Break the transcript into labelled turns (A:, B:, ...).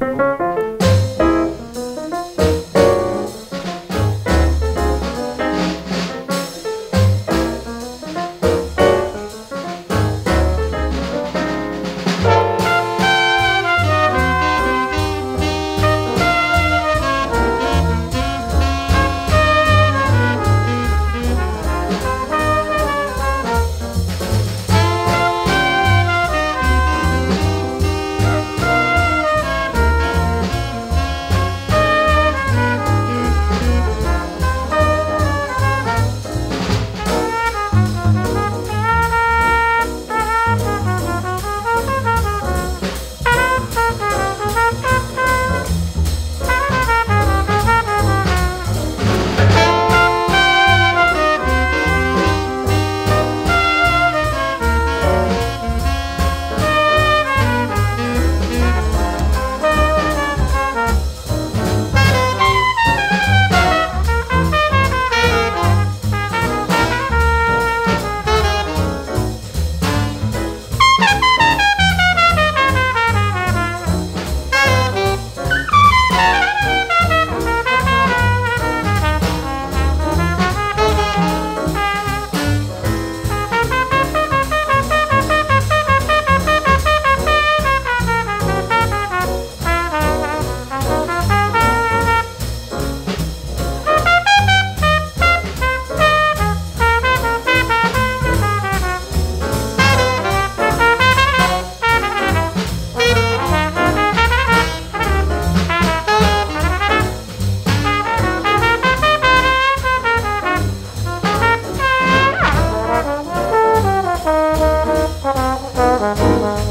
A: Música Música